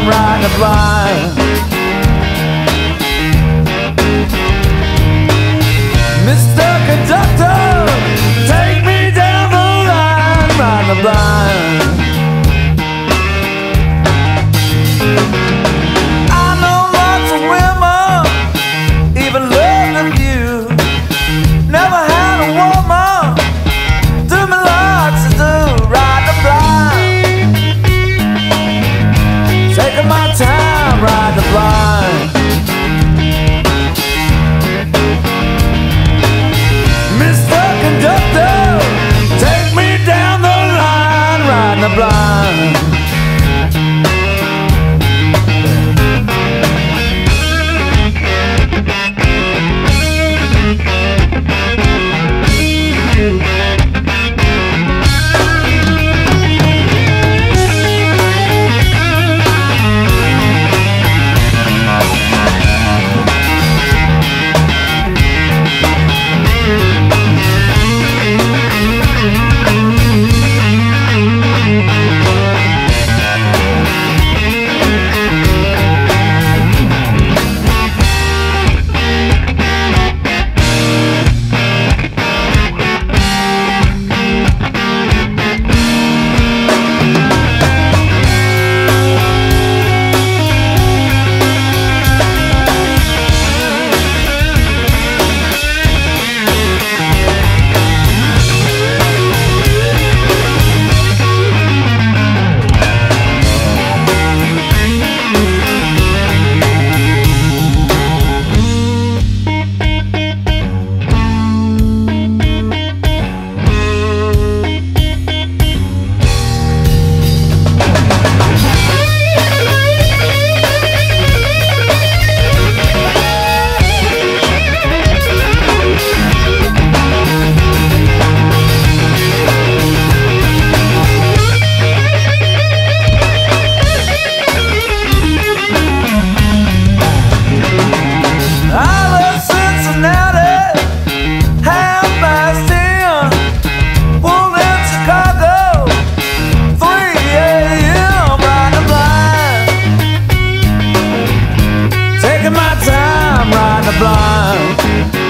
I'm riding a blind. blind.